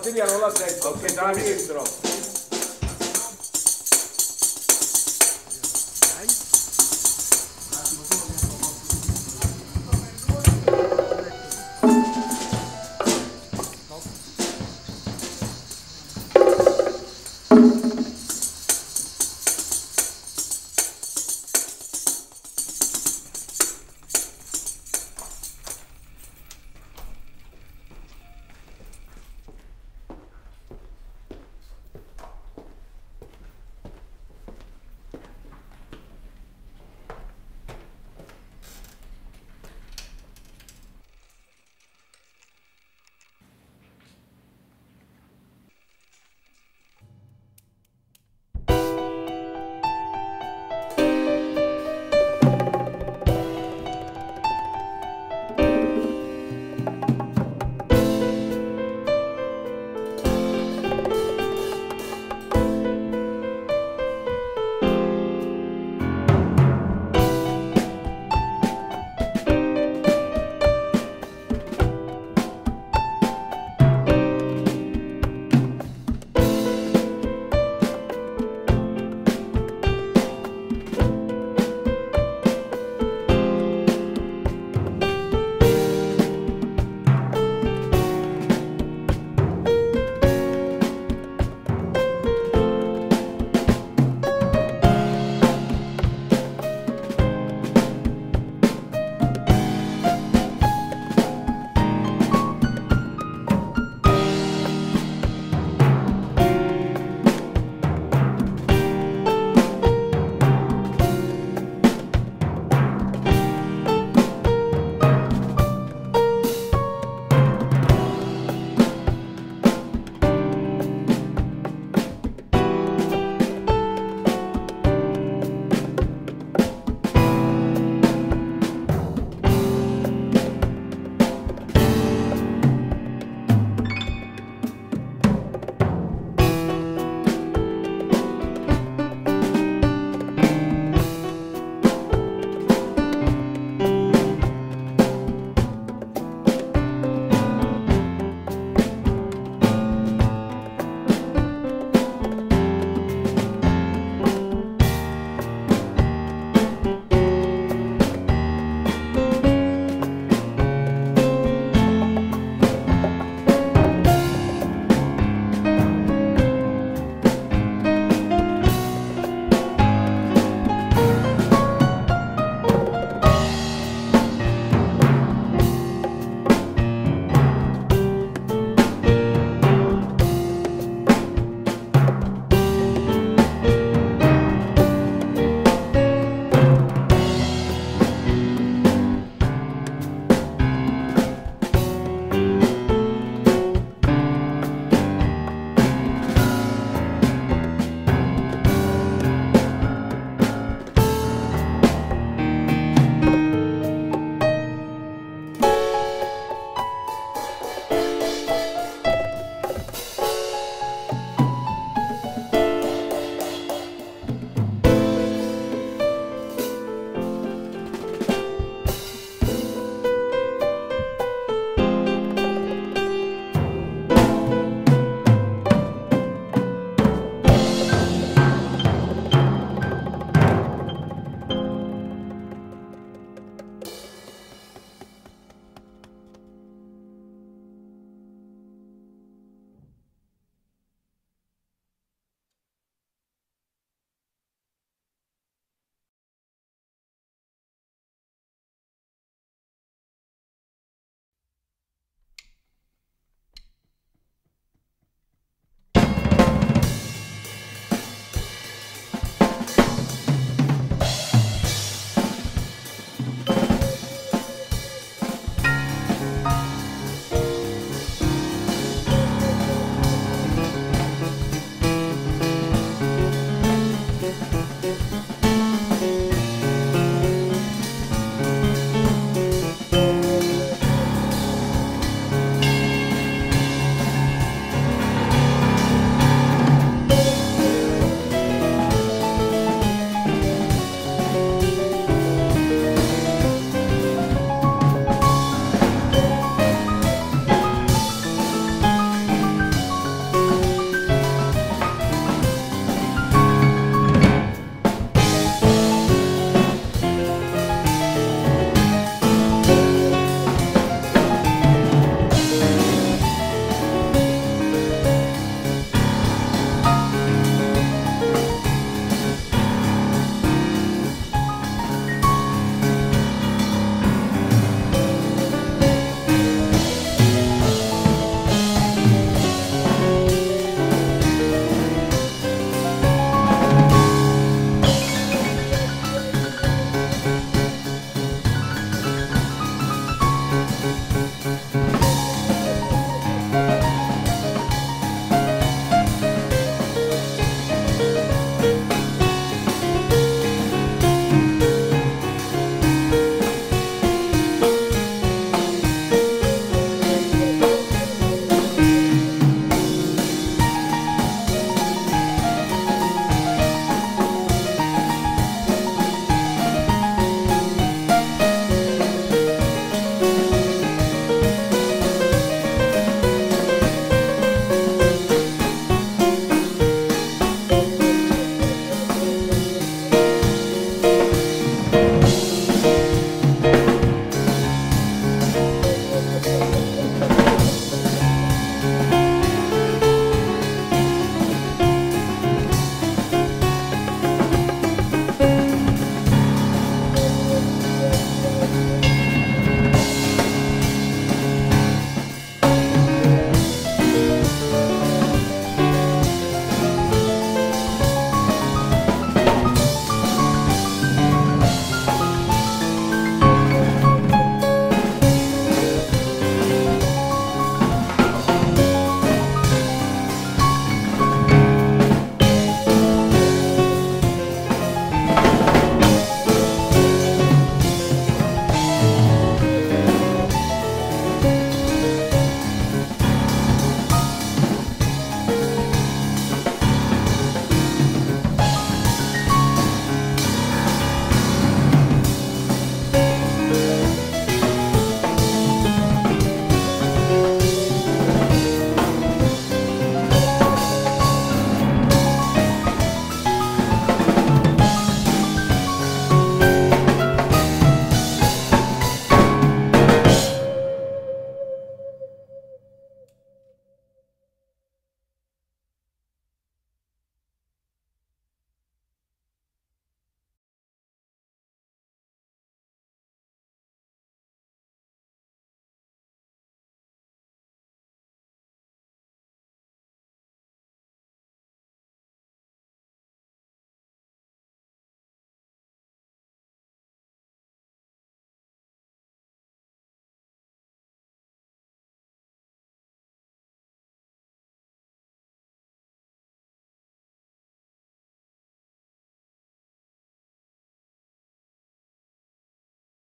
Batteria non la sento, Ok, ok, Davide. dentro.